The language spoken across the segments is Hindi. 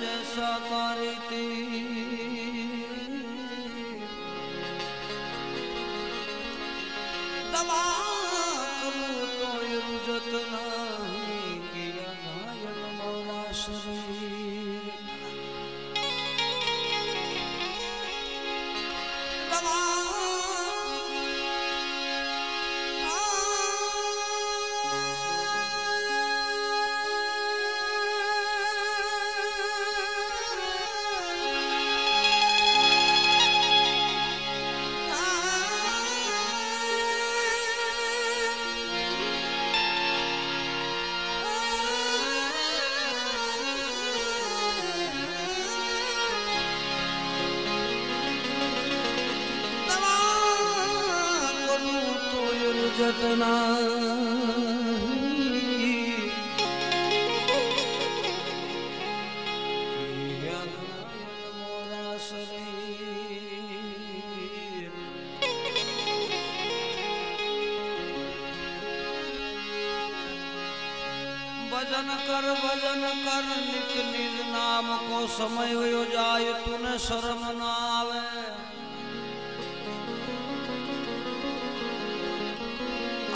जैसा कारी थी दवा करूँ समय हो जाए तूने शर्म न आवे।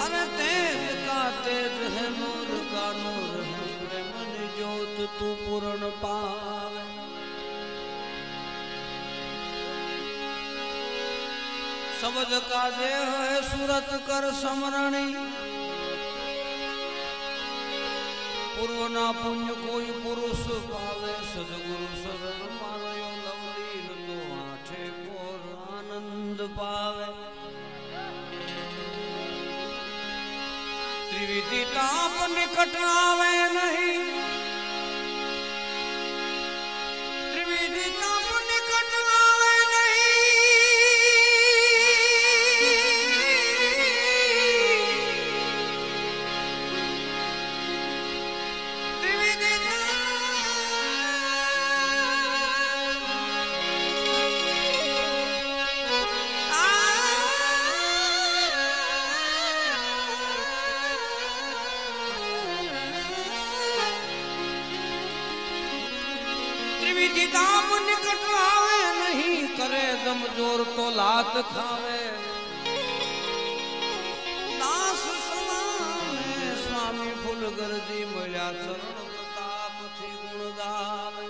अरे तेज का तेज है, नूर का नूर है, प्रेम ज्योत तू पूर्ण पावे। सबद का देह है, सूरत कर समरणी। पूर्व ना पुण्य कोई पुरुष पावे, सदगुरु शरण मारयो लवलीन तो आठे पोर आनंद पावे। त्रिविधि ताप निकट आवे नहीं। त्रिविधि चोर तो लात खावे। नास सलामे स्वामी फुलगर जी मिला चरण प्रताप थी गुण गावे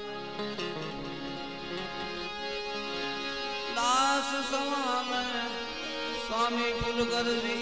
नास सलामे स्वामी फुलगर जी